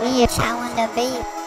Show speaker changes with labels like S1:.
S1: We are showing the beat.